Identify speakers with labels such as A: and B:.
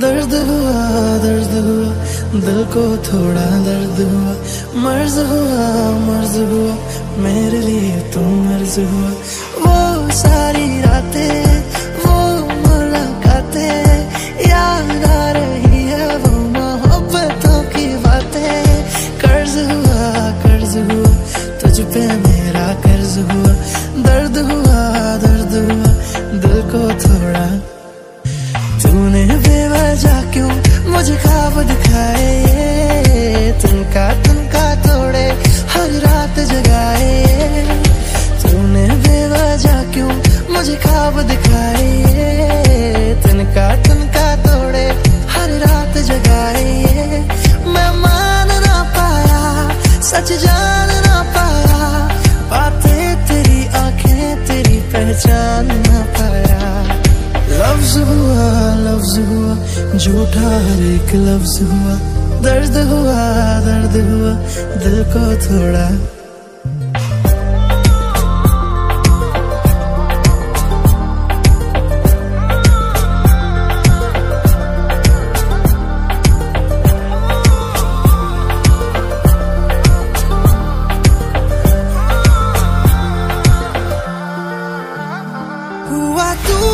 A: दर्द हुआ दर्द हुआ, दिल को थोड़ा दर्द हुआ। मर्ज हुआ मर्ज हुआ, मेरे लिए तो मर्ज हुआ। वो सारी रातें, वो मुलाकातें, याद आ रही है वो मोहब्बतों की बातें। कर्ज हुआ कर्ज हुआ, तुझ पे मेरा कर्ज हुआ। दर्द हुआ तूने बेवजह क्यों? मुझे खाब दिखाए तुमका तुमका तोड़े, हर रात जगाए तूने बेवजह क्यों? मुझे खाब दिखाए तुमका तुमका तोड़े, हर रात जगाए मैं मान ना पाया, सच जान ना पाया, बातें तेरी आँखें तेरी पहचान लफ्ज हुआ लफ्ज हुआ झूठा हर एक लफ्ज हुआ दर्द हुआ दर्द हुआ दिल को थोड़ा हुआ तू